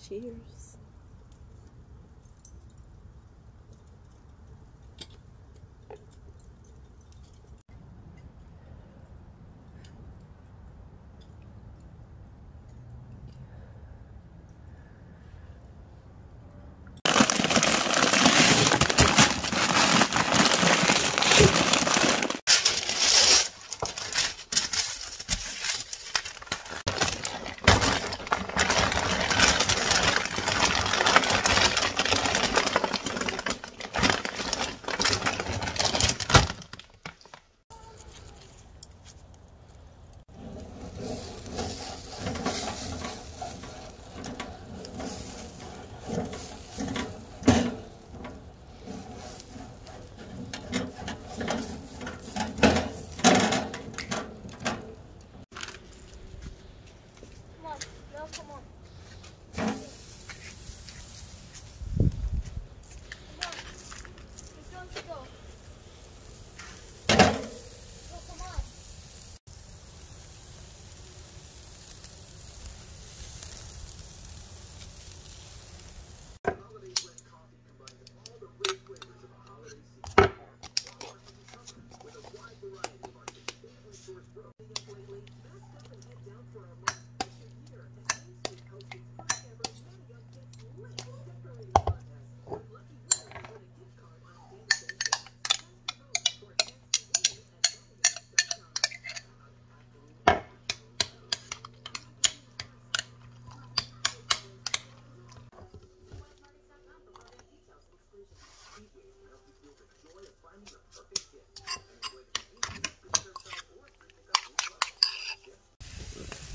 Cheers.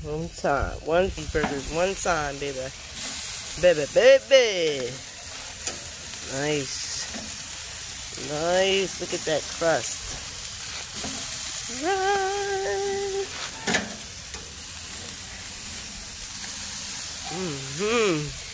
One time. One burgers. One time, baby. Baby, baby. Nice. Nice. Look at that crust. Mm-hmm.